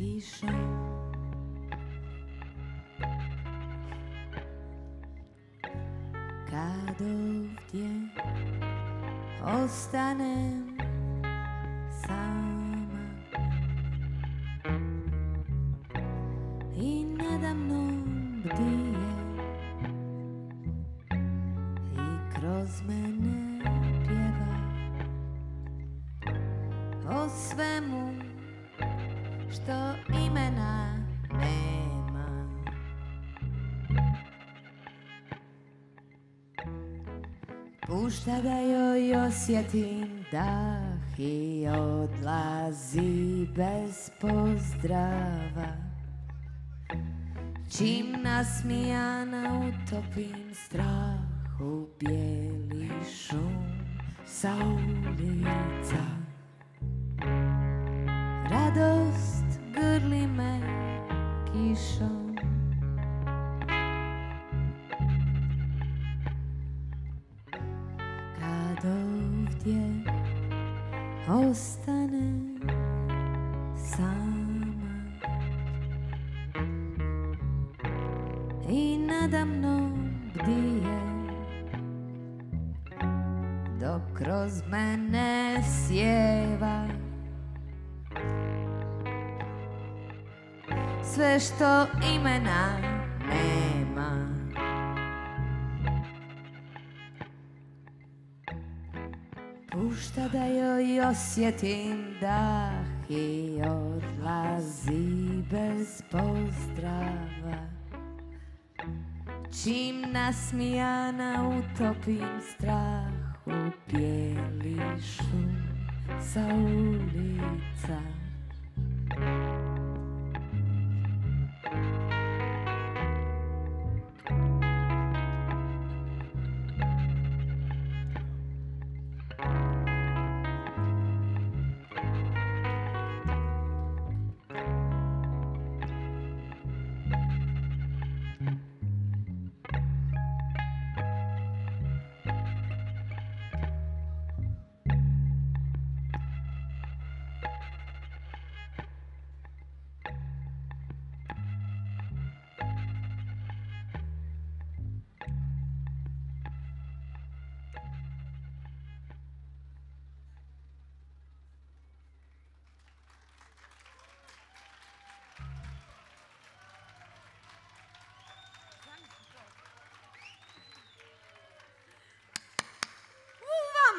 kišom Kad ovdje ostanem sama. I nada mnom bdije I kroz mene pjeva O svemu što imena. Nema Pušta da joj osjetim dah i odlazi bez pozdrava. Čim nasmijana utopim strah u bijeli šum sa ulica Sve što imena nema. Pušta da joj osjetim dah i odlazi bez pozdrava. Čim nasmijana utopim strah u bijeli sa ulica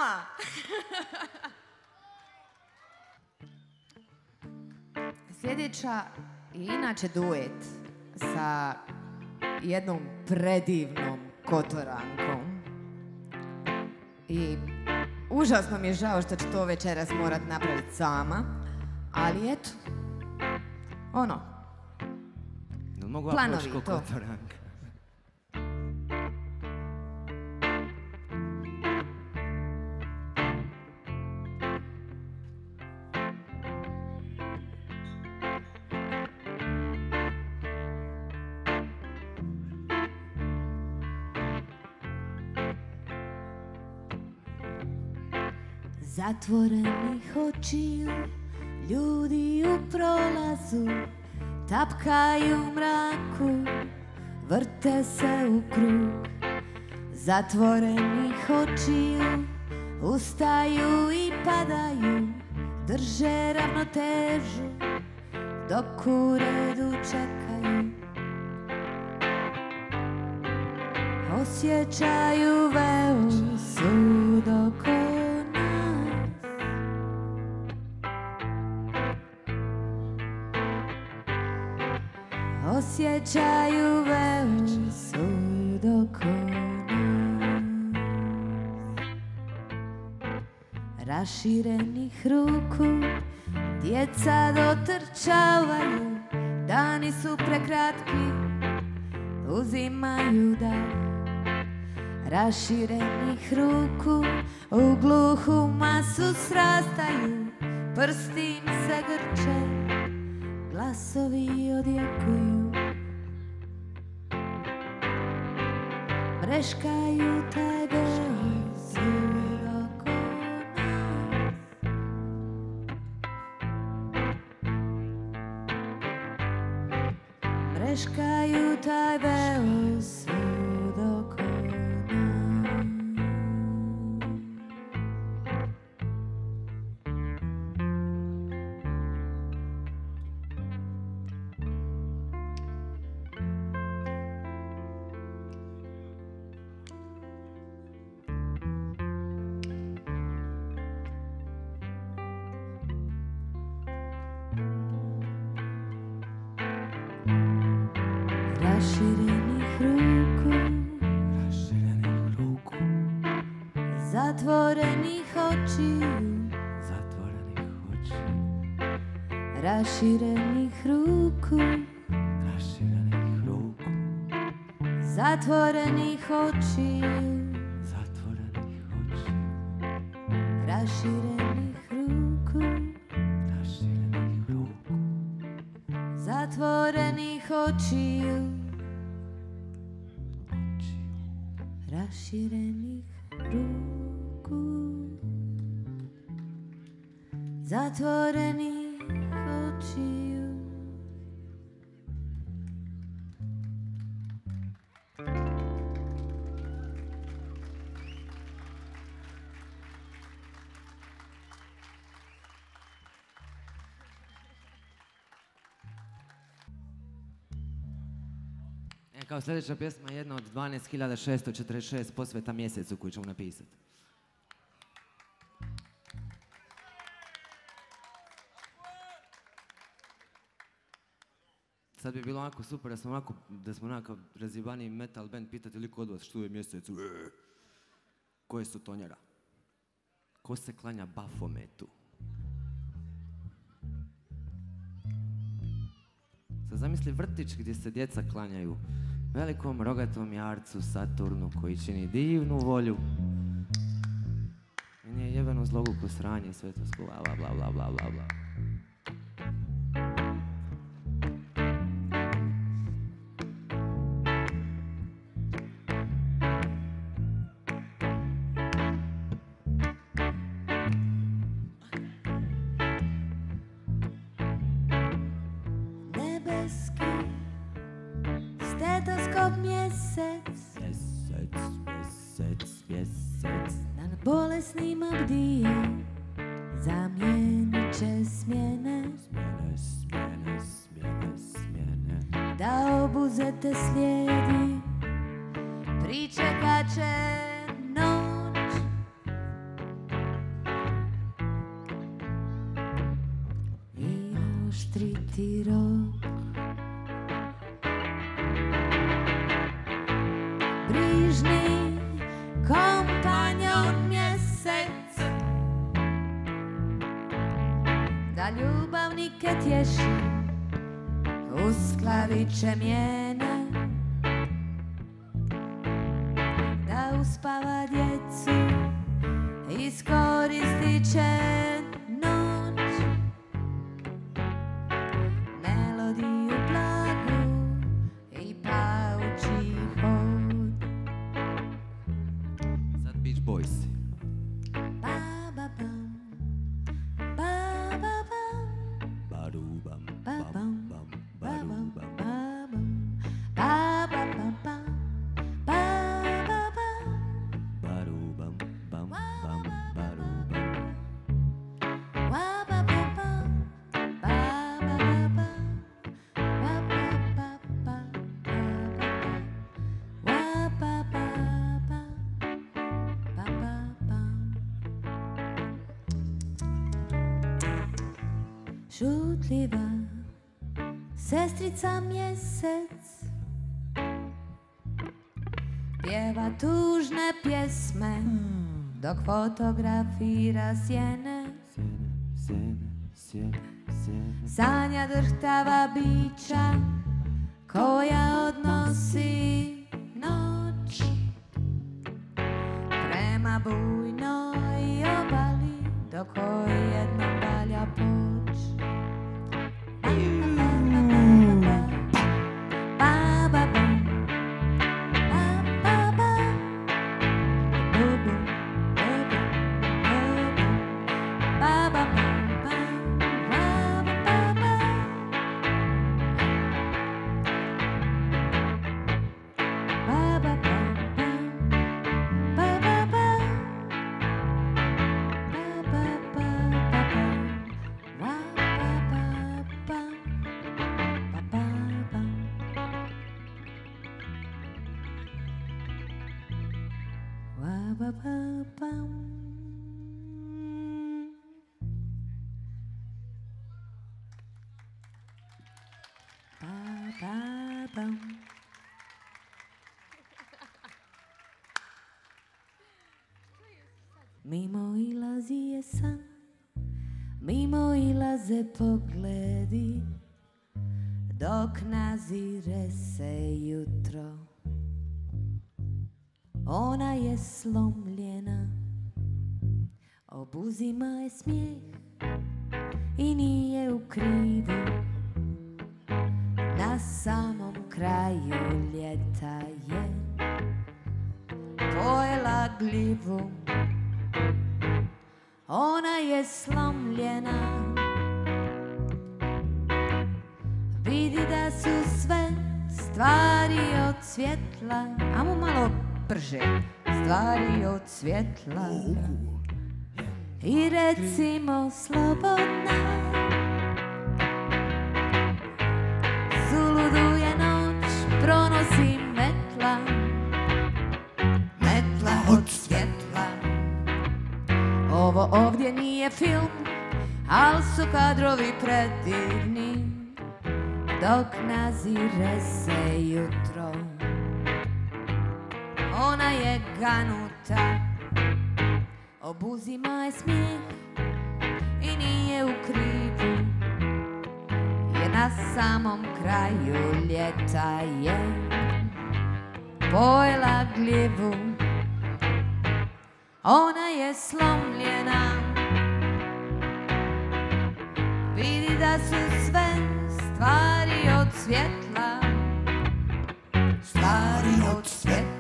vama. Sljedeća je inače duet sa jednom predivnom kotorankom. I užasno mi je žao što ću to večeras morat napraviti sama, ali eto, ono, mogu Planovi, to. kotoranka? Zatvorenih očiju Ljudi u prolazu Tapkaju u mraku Vrte se u krug. Zatvorenih očiju Ustaju i padaju Drže ravnotežu Dok u redu čekaju. Osjećaju veo sud Osjećaju oko nas Raširenih ruku Djeca dotrčavaju Dani su prekratki Uzimaju dah Raširenih ruku U gluhu masu srastaju Prsti im se grče Glasovi odjekuju 誰しか言うたい zatvorenih očiju, zatvorenih očiju, raširenih ruku, raširenih ruku, zatvorenih očiju, zatvorenih očiju, raširenih ruku, raširenih ruku, zatvorenih očiju, očiju, raširenih zatvorenih očiju. E, kao sljedeća pjesma je jedna od 12.646 posveta mjesecu koju ćemo napisati. Sad bi bilo onako super da smo onako, da smo onako razjebani metal band pitati li kod vas što je mjesecu. E, Koje su tonjera? Ko se klanja Bafometu? Sad zamisli vrtić gdje se djeca klanjaju velikom rogatom jarcu Saturnu koji čini divnu volju. I nije jebeno zlogu ko sranje i sve to skuva, bla bla bla bla bla bla. Stetoskop mjesec Mjesec, mjesec, mjesec. nad bolesnima bdije zamijenit će smjene Smjene, smjene, smjene, smjene. da obuzete slijedi ljubavnike tješi uskladit će mjene Šutljiva sestrica mjesec pjeva tužne pjesme dok fotografira sjene. Sanja drhtava bića koja odnosi Ba ba ba bum. Je slomljena, obuzima je smijeh i nije u krivu. Na samom kraju ljeta je pojela gljivu. Ona je slomljena, vidi da su sve stvari od svjetla. Amo malo brže. Stvari od svjetla. I recimo slobodna. Zuludu je noć, pronosi metla. Metla od svjetla. Ovo ovdje nije film, al su kadrovi predivni. Dok nazire se jutro Ona je ganuta. Obuzima je smijeh I nije u krivu. Jer na samom kraju ljeta je Pojela gljivu. Ona je slomljena. Vidi da su sve stvari od svjetla. Stvari od svjetla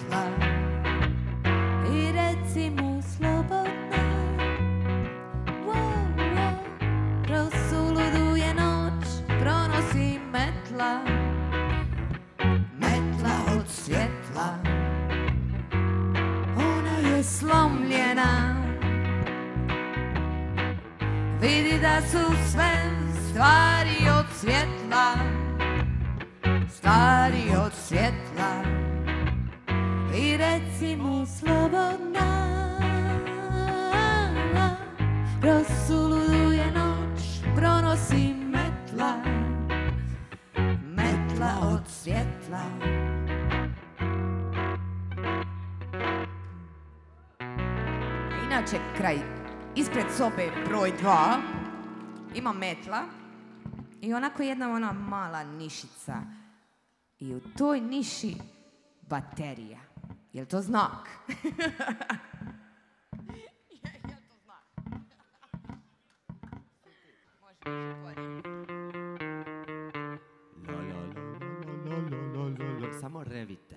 Vidi da su sve stvari od svjetla. Stvari od svjetla. I reci mu slobodna. Kroz suludu je noć Pronosi metla. Metla od svjetla. Inače, kraj ispred sobe broj dva ima metla i onako jedna ona mala nišica. I u toj niši baterija. Jel to znak? To znak? Samo revit.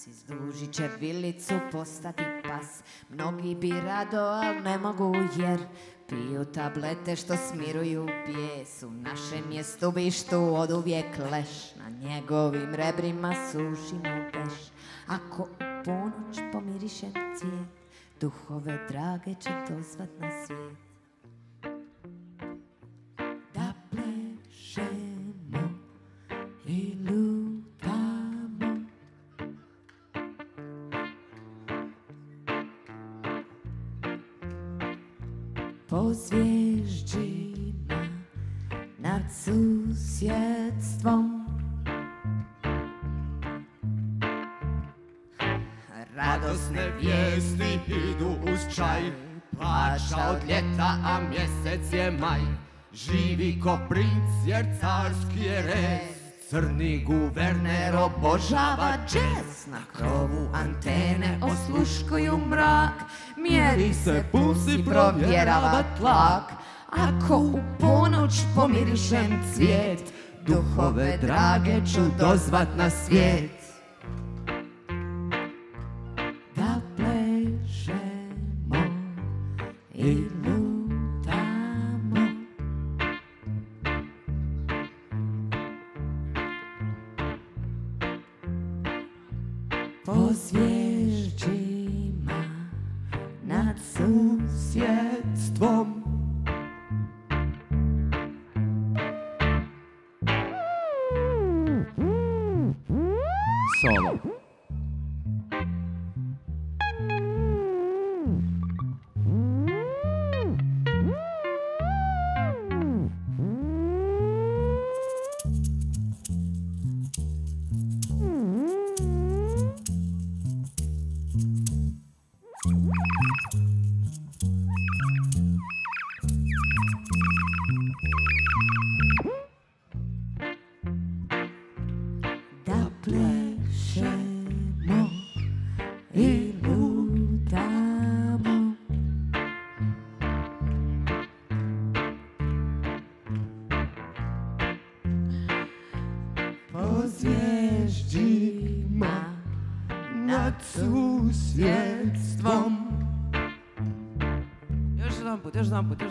Trans Izdužit će vilicu postati pas. Mnogi bi rado, al ne mogu jer Piju tablete što smiruju bijes U našem je stubištu od uvijek leš Na njegovim rebrima sušimo beš Ako ponoć pomirišem cvijet Duhove drage će dozvat na svijet Po zvježđima nad susjedstvom. Radosne vijesti idu uz čaj Paša od ljeta, a mjesec je maj. Živi ko princ jer carski je rez Crni guverner obožava džez. Na krovu antene osluškuju mrak. Mjeri se pusi, provjerava tlak. Ako u ponoć pomirišem cvijet Duhove drage ću dozvat na svijet solo. play. up with